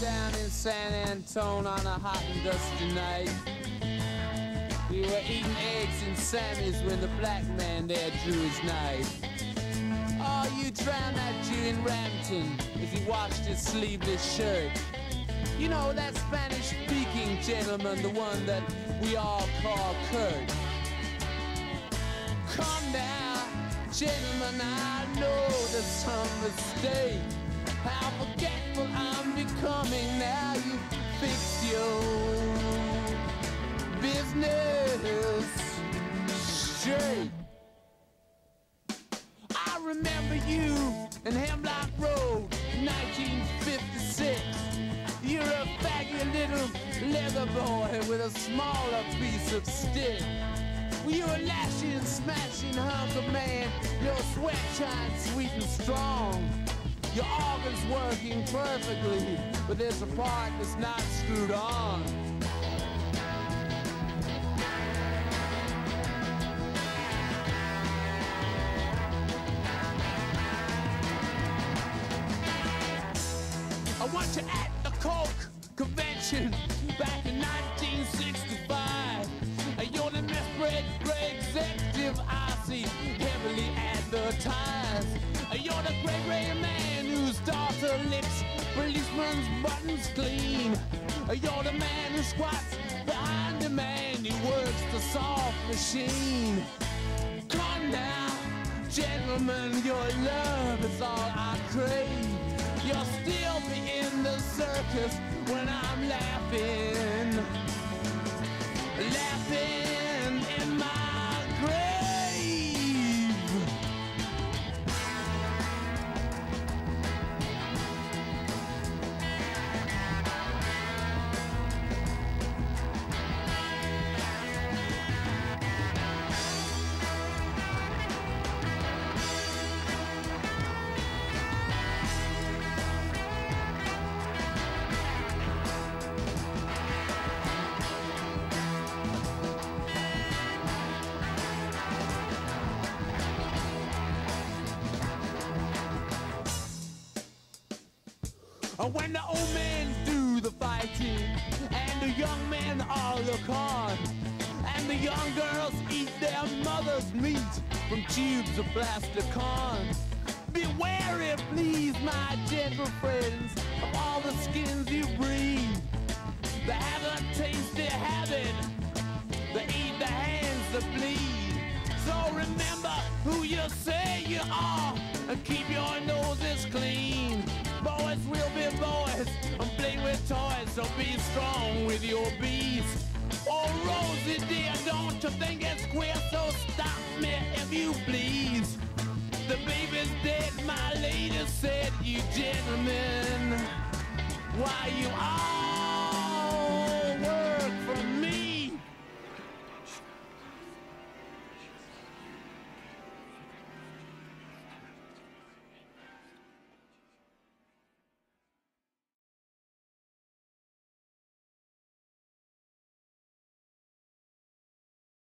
San Antone on a hot and dusty night. We were eating eggs and Sammy's when the black man there drew his knife. Oh, you drowned that Jew in Rampton as he washed his sleeveless shirt. You know, that Spanish speaking gentleman, the one that we all call Kurt. Come now, gentlemen, I know there's some mistake. How I remember you in Hemlock Road, 1956. You're a faggy little leather boy with a smaller piece of stick. You're a lashing, smashing hunk of man. Your sweat shines sweet and strong. Your organ's working perfectly, but there's a part that's not screwed on. I at the Coke convention back in 1965. You're the misbred executive I see heavily advertised. You're the gray gray man whose daughter licks policeman's buttons clean. You're the man who squats behind the man who works the soft machine. Come now, gentlemen, your love is all I crave. You'll still be in the circus when I'm laughing, When the old men do the fighting and the young men all look on, and the young girls eat their mother's meat from tubes of plastic corn. Be wary, please, my gentle friends, of all the skins you breathe. They have a tasty habit, they eat the hands that bleed. So remember who you say you are and keep your be strong with your bees. Oh, Rosie dear, don't you think it's queer? So stop me if you please. The baby's dead, my lady said, you gentlemen. Why you are